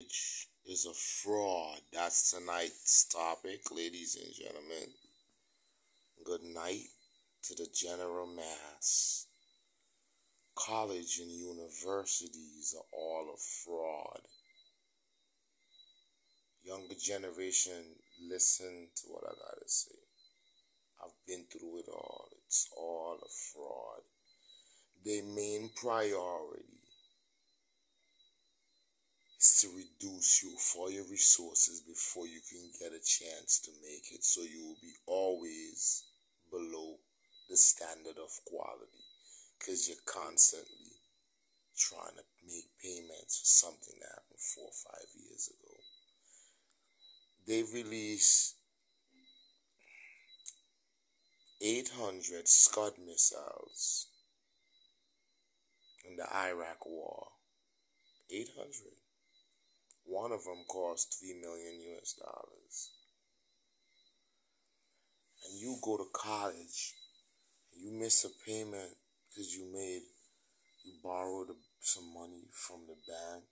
is a fraud. That's tonight's topic, ladies and gentlemen. Good night to the general mass. College and universities are all a fraud. Younger generation, listen to what I gotta say. I've been through it all. It's all a fraud. Their main priority is to reduce you for your resources before you can get a chance to make it. So you will be always below the standard of quality because you're constantly trying to make payments for something that happened four or five years ago. They released 800 Scud missiles in the Iraq War. 800. One of them cost three million US dollars. And you go to college, and you miss a payment because you made, you borrowed some money from the bank.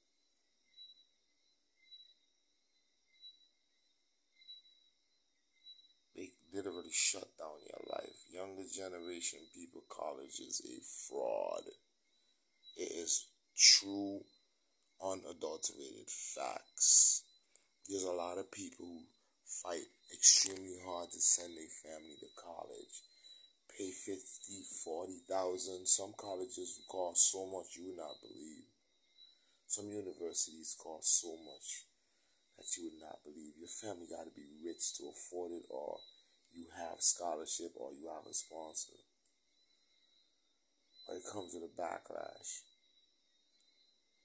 They literally shut down your life. Younger generation people, college is a fraud. It is true unadulterated facts. There's a lot of people who fight extremely hard to send their family to college. Pay 50, 40,000. Some colleges cost so much you would not believe. Some universities cost so much that you would not believe. Your family got to be rich to afford it, or you have scholarship, or you have a sponsor. But it comes with a backlash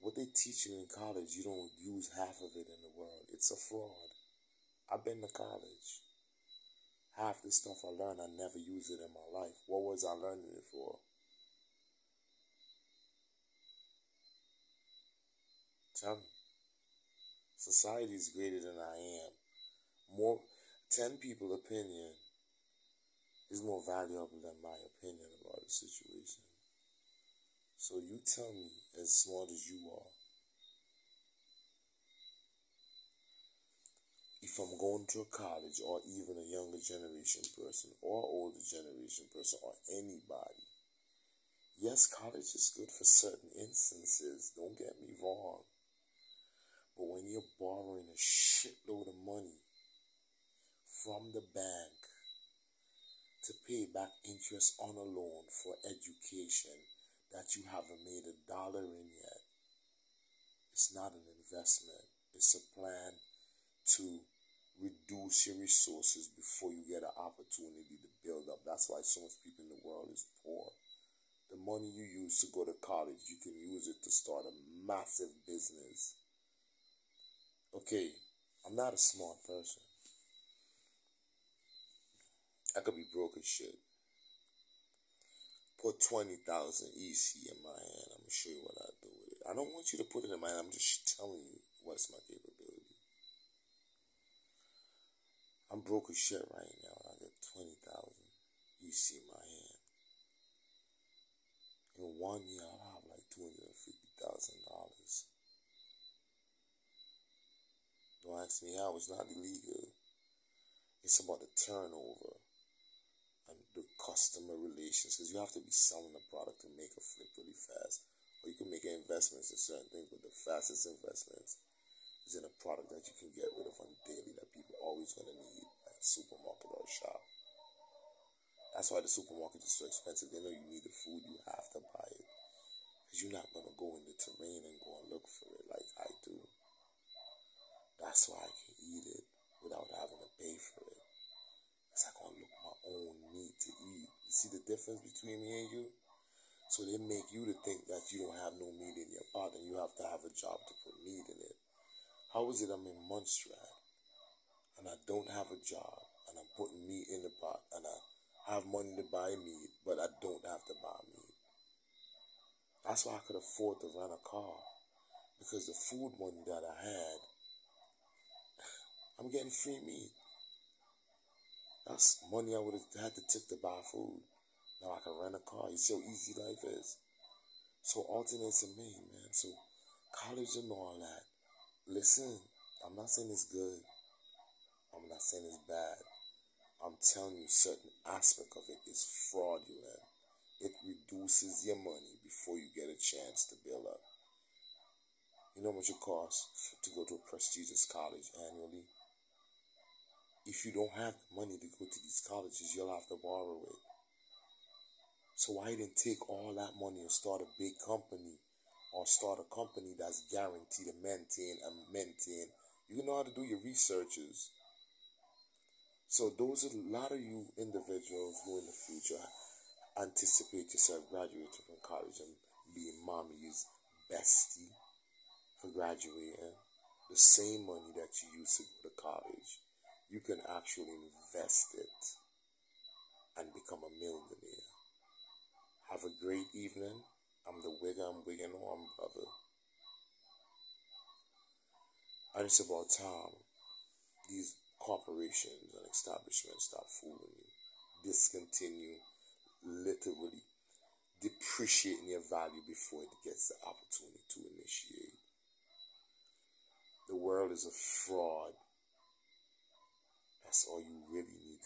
what they teach you in college, you don't use half of it in the world. It's a fraud. I've been to college. Half the stuff I learned, I never used it in my life. What was I learning it for? Tell me. Society is greater than I am. More, ten people' opinion is more valuable than my opinion about a situation. So you tell me, as smart as you are, if I'm going to a college or even a younger generation person or older generation person or anybody, yes, college is good for certain instances, don't get me wrong. But when you're borrowing a shitload of money from the bank to pay back interest on a loan for education, that you haven't made a dollar in yet. It's not an investment, it's a plan to reduce your resources before you get an opportunity to build up. That's why so much people in the world is poor. The money you use to go to college, you can use it to start a massive business. Okay, I'm not a smart person. I could be broke as shit put 20,000 EC in my hand. I'm going to show you what I do with it. I don't want you to put it in my hand. I'm just telling you what's my capability. I'm broke as shit right now, I got 20,000 EC in my hand. In one year, I'll have like $250,000. Don't ask me how. It's not illegal. It's about the turnover customer relations because you have to be selling a product to make a flip really fast. Or you can make investments in certain things, but the fastest investments is in a product that you can get rid of on daily that people are always gonna need at a supermarket or a shop. That's why the supermarket is so expensive. They know you need the food, you have to buy it. Because you're not gonna go in the terrain and go and look for it like I do. That's why I can eat it without having to pay for it. Because I can look my own meat to eat. You see the difference between me and you? So they make you to think that you don't have no meat in your pot and you have to have a job to put meat in it. How is it I'm in Montserrat and I don't have a job and I'm putting meat in the pot and I have money to buy meat, but I don't have to buy meat? That's why I could afford to rent a car because the food money that I had, I'm getting free meat. That's money I would have had to take to buy food. Now I can rent a car. You see how easy life is. So alternates are made, man. So college and all that listen, I'm not saying it's good. I'm not saying it's bad. I'm telling you, certain aspect of it is fraudulent. It reduces your money before you get a chance to build up. You know what it costs to go to a prestigious college annually? If you don't have the money to go to these colleges, you'll have to borrow it. So why didn't take all that money and start a big company or start a company that's guaranteed to maintain and maintain? You know how to do your researches. So those are a lot of you individuals who in the future anticipate yourself graduating from college and being mommy's bestie for graduating, the same money that you used to go to college, you can actually invest it and become a millionaire. Have a great evening. I'm the wigger, I'm wigging on, brother. And it's about time these corporations and establishments stop fooling you, discontinue literally depreciating your value before it gets the opportunity to initiate. The world is a fraud. That's all you really need